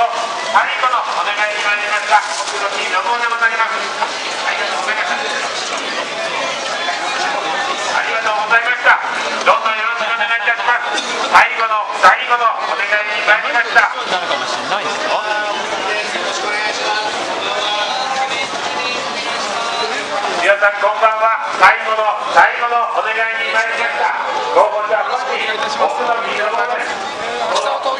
と最後のお願いに参りました奥の木のぼうでございますありがとうございましたありがとうございましたどうぞよろしくお願いいたします最後の最後のお願いに参りましたなのかもしれないですよ皆さんこんばんは。最後の最後のお願いに参りました。ご応募者本人奥の木のぼうです。明日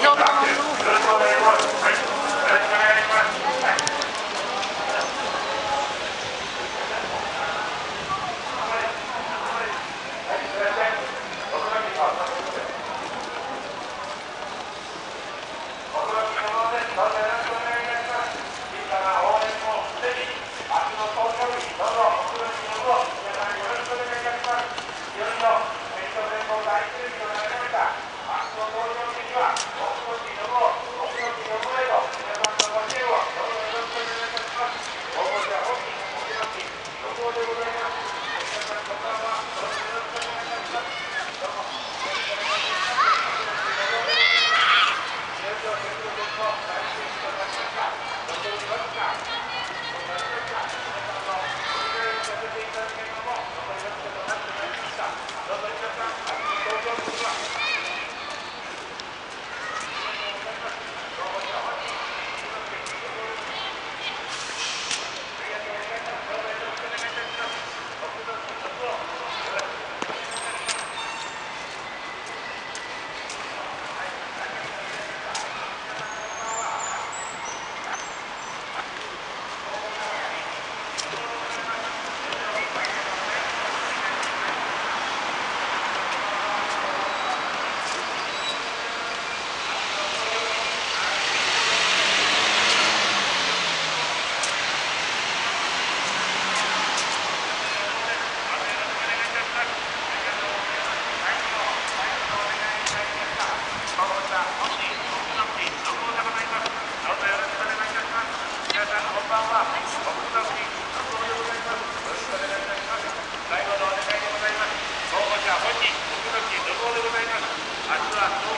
Gracias.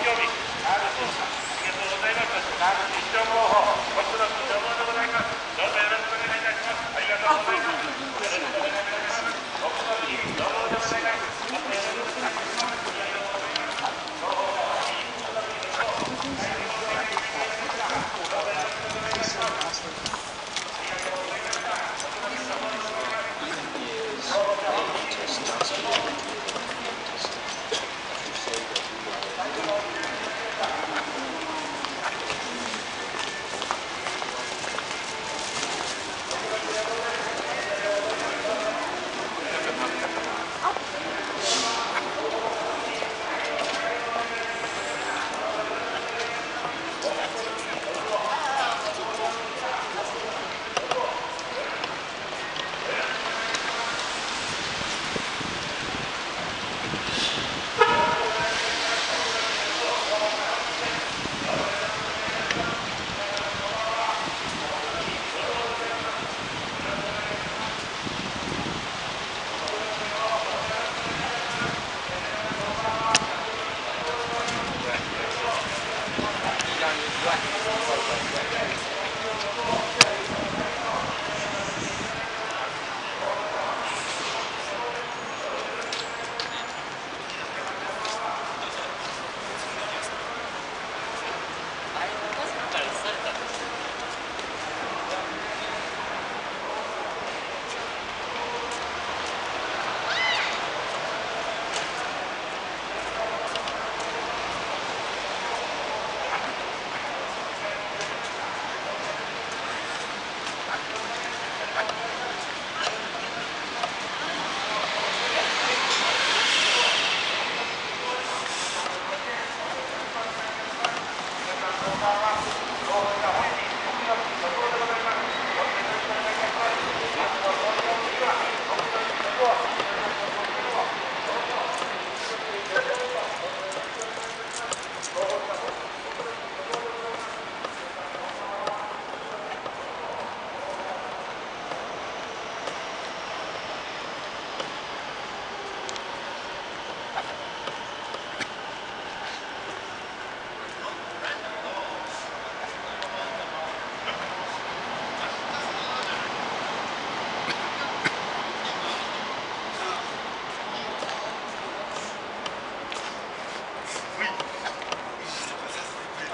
何?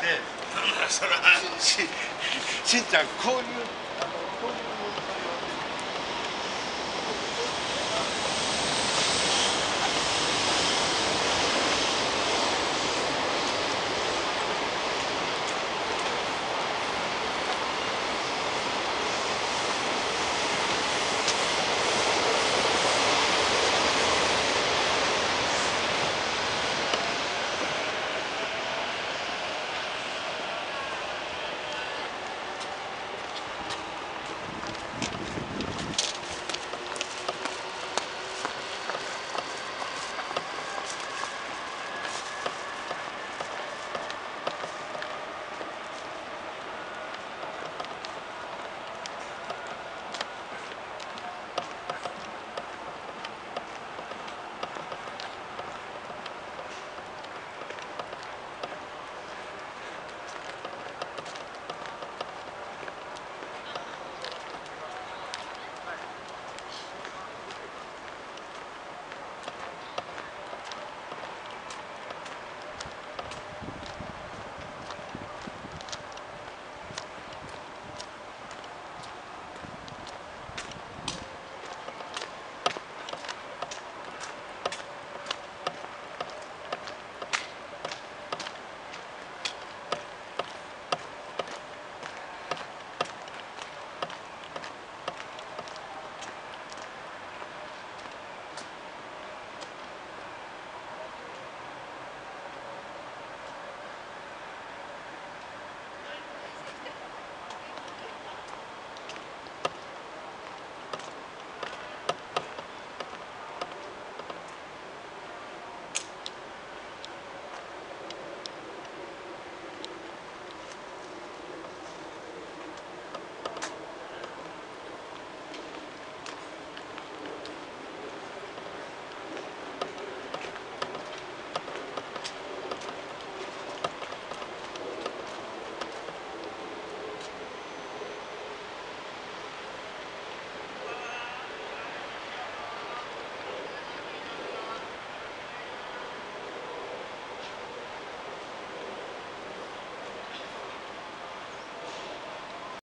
ねそしししんちゃんこういうあのこういう。